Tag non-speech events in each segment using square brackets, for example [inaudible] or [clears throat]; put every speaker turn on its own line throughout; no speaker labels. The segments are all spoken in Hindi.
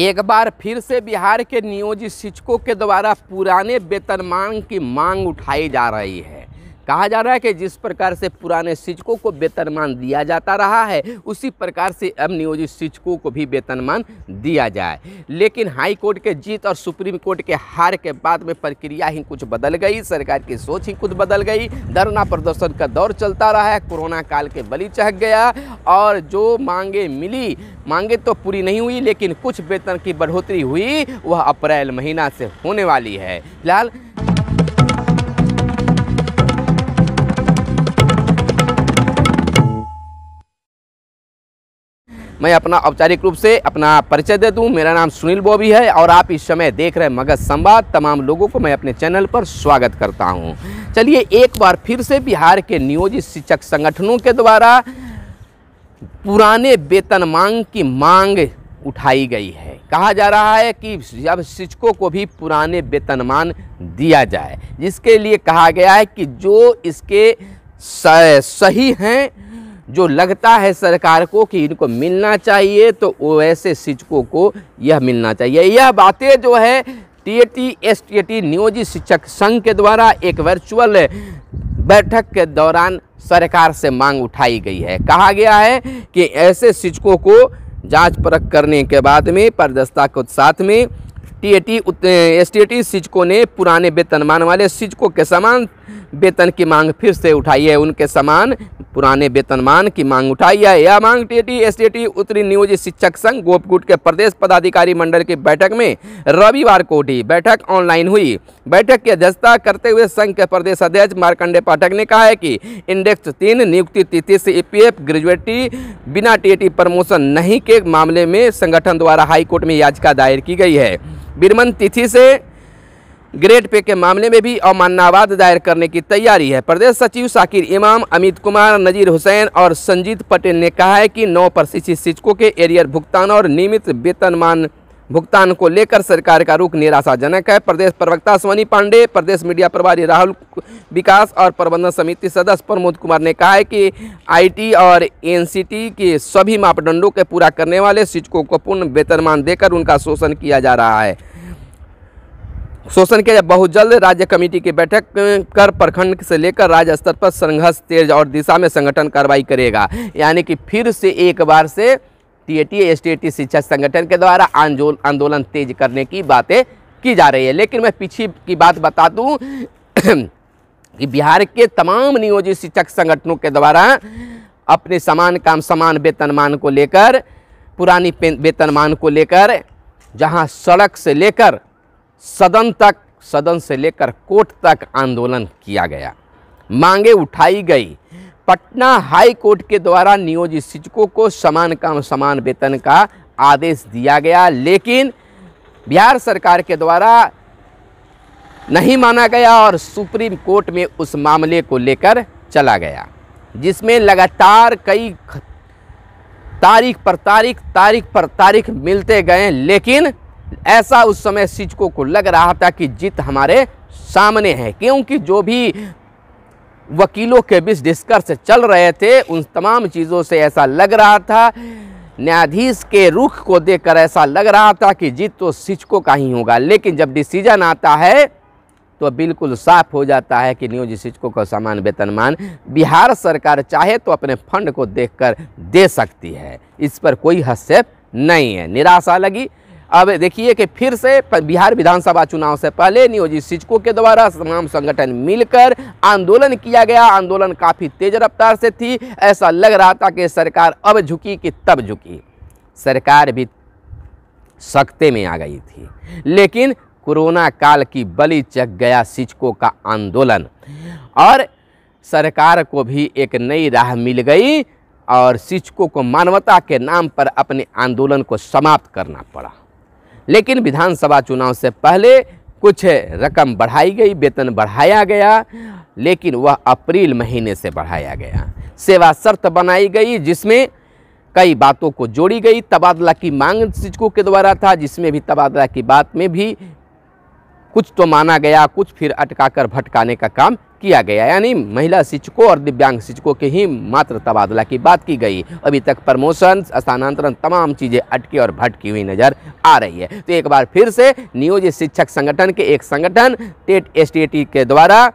एक बार फिर से बिहार के नियोजित शिक्षकों के द्वारा पुराने वेतन मांग की मांग उठाई जा रही है। कहा जा रहा है कि जिस प्रकार से पुराने शिक्षकों को वेतनमान दिया जाता रहा है, उसी प्रकार से अब नियोजित शिक्षकों को भी वेतनमान दिया जाए। लेकिन हाई कोर्ट के जीत और सुप्रीम कोर्ट के हार के बाद में प्रक्रिया ही कुछ बदल गई, सरकार की सोच ही कुछ बदल गई। धरना प्रदर्शन का दौर चलता रहा है, कोरोना काल के बलि चहक गया और जो मांगे मिली, मांगे तो पूरी नहीं हुई, लेकिन कुछ वेतन की बढ़ोतरी हुई, वह अप्रैल महीना से होने वाली है। फ़िलहाल मैं अपना औपचारिक रूप से अपना परिचय दे दूँ मेरा नाम सुनील बोबी है और आप इस समय देख रहे मगध संवाद। तमाम लोगों को मैं अपने चैनल पर स्वागत करता हूँ। चलिए, एक बार फिर से बिहार के नियोजित शिक्षक संगठनों के द्वारा पुराने वेतन मांग की मांग उठाई गई है। कहा जा रहा है कि अब शिक्षकों को भी पुराने वेतनमान दिया जाए, जिसके लिए कहा गया है कि जो इसके सही हैं जो लगता है सरकार को कि इनको मिलना चाहिए तो वैसे शिक्षकों को यह मिलना चाहिए। यह बातें जो है, टीएटी, एसटीएटी नियोजित शिक्षक संघ के द्वारा एक वर्चुअल बैठक के दौरान सरकार से मांग उठाई गई है। कहा गया है कि ऐसे शिक्षकों को जाँच परख करने के बाद में, पारदर्शिता के साथ में, टीएटी टी शिक्षकों ने पुराने वेतनमान वाले शिक्षकों के समान वेतन की मांग फिर से उठाई है। उनके समान, पुराने वेतनमान की मांग उठाई है। यह मांग टीएटी, एसटीएटी, उत्तरी नियोजित शिक्षक संघ, गोपगुट के प्रदेश पदाधिकारी मंडल की बैठक में रविवार को उठी। बैठक ऑनलाइन हुई। बैठक की अध्यक्षता करते हुए संघ के प्रदेश अध्यक्ष मार्कंडे पाठक ने कहा है कि इंडेक्स तीन, नियुक्ति तिथि से ईपीएफ, ग्रेजुएटी बिना टीएटी प्रमोशन नहीं के मामले में संगठन द्वारा हाईकोर्ट में याचिका दायर की गई है। बिरमन तिथि से ग्रेड पे के मामले में भी अमान्यवाद दायर करने की तैयारी है। प्रदेश सचिव साकिर इमाम अमित कुमार, नजीर हुसैन और संजीत पटेल ने कहा है कि नौ प्रशिक्षित शिक्षकों के एरियर भुगतान और नियमित वेतनमान भुगतान को लेकर सरकार का रुख निराशाजनक है। प्रदेश प्रवक्ता सोनी पांडे, प्रदेश मीडिया प्रभारी राहुल विकास और प्रबंधन समिति सदस्य प्रमोद कुमार ने कहा है कि आईटी और एनसीटी के सभी मापदंडों के पूरा करने वाले शिक्षकों को पूर्ण वेतनमान देकर उनका शोषण किया जा रहा है। शोषण के बहुत जल्द राज्य कमेटी की बैठक कर प्रखंड से लेकर राज्य स्तर पर संघर्ष तेज और दिशा में संगठन कार्रवाई करेगा। यानी कि फिर से एक बार से टीएटी, एसटीएटी शिक्षक संगठन के द्वारा आंदोलन तेज करने की बातें की जा रही है। लेकिन मैं पीछे की बात बता दूँ [clears throat] कि बिहार के तमाम नियोजित शिक्षक संगठनों के द्वारा अपने समान काम, समान वेतनमान को लेकर, पुरानी वेतनमान को लेकर, जहाँ सड़क से लेकर सदन तक, सदन से लेकर कोर्ट तक आंदोलन किया गया। मांगे उठाई गई। पटना हाई कोर्ट के द्वारा नियोजित शिक्षकों को समान काम, समान वेतन का आदेश दिया गया, लेकिन बिहार सरकार के द्वारा नहीं माना गया और सुप्रीम कोर्ट में उस मामले को लेकर चला गया, जिसमें लगातार कई तारीख पर तारीख तारीख पर तारीख मिलते गए, लेकिन ऐसा उस समय शिक्षकों को लग रहा था कि जीत हमारे सामने है, क्योंकि जो भी वकीलों के बीच डिस्कर्स चल रहे थे, उन तमाम चीज़ों से ऐसा लग रहा था। न्यायाधीश के रुख को देखकर ऐसा लग रहा था कि जीत तो शिक्षकों का ही होगा, लेकिन जब डिसीज़न आता है तो बिल्कुल साफ़ हो जाता है कि नियोजित शिक्षकों का समान वेतनमान बिहार सरकार चाहे तो अपने फंड को देखकर दे सकती है। इस पर कोई हस्तक्षेप नहीं है। निराशा लगी अब देखिए कि फिर से बिहार विधानसभा चुनाव से पहले नियोजित शिक्षकों के द्वारा तमाम संगठन मिलकर आंदोलन किया गया। आंदोलन काफ़ी तेज रफ्तार से थी। ऐसा लग रहा था कि सरकार अब झुकी कि तब झुकी। सरकार भी सख्ते में आ गई थी। लेकिन कोरोना काल की बलि चक गया शिक्षकों का आंदोलन। और सरकार को भी एक नई राह मिल गई और शिक्षकों को मानवता के नाम पर अपने आंदोलन को समाप्त करना पड़ा। लेकिन विधानसभा चुनाव से पहले कुछ रकम बढ़ाई गई, वेतन बढ़ाया गया, लेकिन वह अप्रैल महीने से बढ़ाया गया। सेवा शर्त बनाई गई, जिसमें कई बातों को जोड़ी गई। तबादला की मांग शिक्षकों के द्वारा था, जिसमें भी तबादला की बात में भी कुछ तो माना गया, कुछ फिर अटकाकर भटकाने का काम किया गया। यानी महिला शिक्षकों और दिव्यांग शिक्षकों के ही मात्र तबादला की बात की गई। अभी तक प्रमोशन, स्थानांतरण, तमाम चीज़ें अटकी और भटकी हुई नज़र आ रही है। तो एक बार फिर से नियोजित शिक्षक संगठन के एक संगठन, टेट एस के द्वारा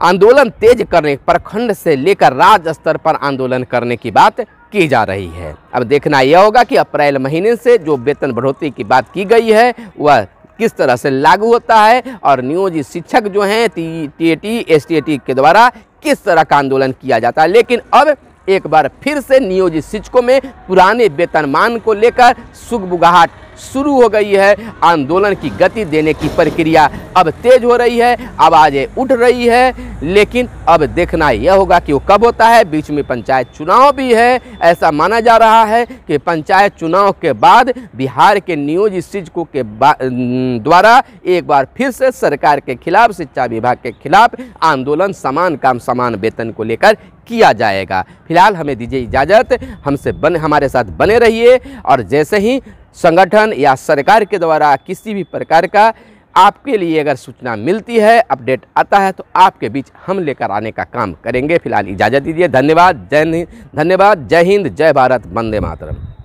आंदोलन तेज करने, प्रखंड से लेकर राज्य स्तर पर आंदोलन करने की बात की जा रही है। अब देखना यह होगा कि अप्रैल महीने से जो वेतन बढ़ोतरी की बात की गई है, वह किस तरह से लागू होता है और नियोजित शिक्षक जो हैं टी टी एस टी के द्वारा किस तरह का आंदोलन किया जाता है। लेकिन अब एक बार फिर से नियोजित शिक्षकों में पुराने वेतनमान को लेकर सुगबुगाहट शुरू हो गई है आंदोलन की गति देने की प्रक्रिया। अब तेज हो रही है आवाज़ें उठ रही है, लेकिन अब देखना यह होगा कि वो कब होता है। बीच में पंचायत चुनाव भी है, ऐसा माना जा रहा है कि पंचायत चुनाव के बाद बिहार के नियोजित शिक्षकों के द्वारा एक बार फिर से सरकार के खिलाफ, शिक्षा विभाग के खिलाफ आंदोलन समान काम, समान वेतन को लेकर किया जाएगा। फ़िलहाल हमें दीजिए इजाज़त, हमसे बने, हमारे साथ बने रहिए और जैसे ही संगठन या सरकार के द्वारा किसी भी प्रकार का आपके लिए अगर सूचना मिलती है, अपडेट आता है तो आपके बीच हम लेकर आने का काम करेंगे। फ़िलहाल इजाज़त दीजिए। धन्यवाद। जय हिंद। धन्यवाद। जय हिंद। जय भारत। वंदे मातरम।